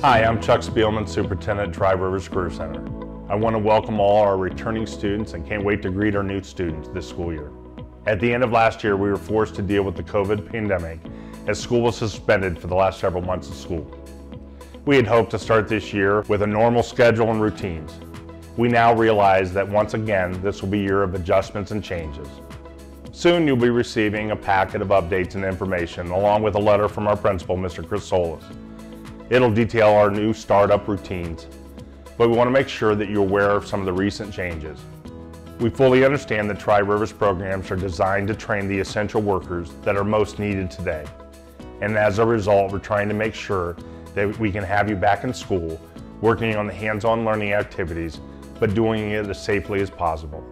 Hi, I'm Chuck Speelman, Superintendent Tri Rivers Career Center. I want to welcome all our returning students and can't wait to greet our new students this school year. At the end of last year, we were forced to deal with the COVID pandemic as school was suspended for the last several months of school. We had hoped to start this year with a normal schedule and routines. We now realize that once again, this will be a year of adjustments and changes. Soon you'll be receiving a packet of updates and information along with a letter from our principal, Mr. Chris Solis. It'll detail our new startup routines, but we want to make sure that you're aware of some of the recent changes. We fully understand that Tri-Rivers programs are designed to train the essential workers that are most needed today. And as a result, we're trying to make sure that we can have you back in school, working on the hands-on learning activities, but doing it as safely as possible.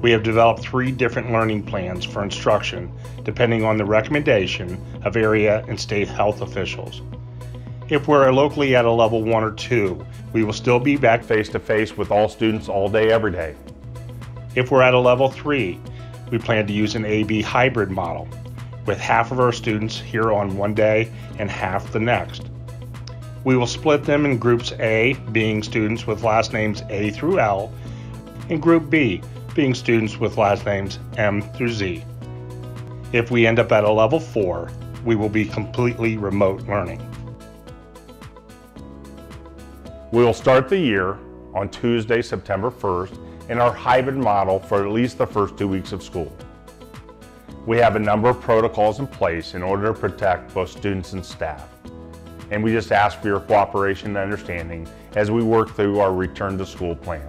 We have developed three different learning plans for instruction depending on the recommendation of area and state health officials. If we're locally at a level one or two, we will still be back face to face with all students all day, every day. If we're at a level three, we plan to use an AB hybrid model with half of our students here on one day and half the next. We will split them in groups A, being students with last names A through L, and group B, being students with last names M through Z. If we end up at a level 4, we will be completely remote learning. We will start the year on Tuesday, September 1st in our hybrid model for at least the first two weeks of school. We have a number of protocols in place in order to protect both students and staff. And we just ask for your cooperation and understanding as we work through our return to school plan.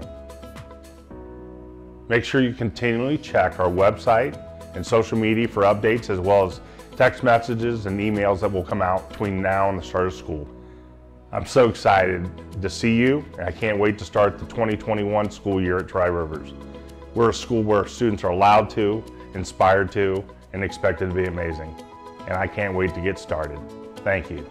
Make sure you continually check our website and social media for updates as well as text messages and emails that will come out between now and the start of school. I'm so excited to see you and I can't wait to start the 2021 school year at Tri-Rivers. We're a school where students are allowed to, inspired to, and expected to be amazing. And I can't wait to get started. Thank you.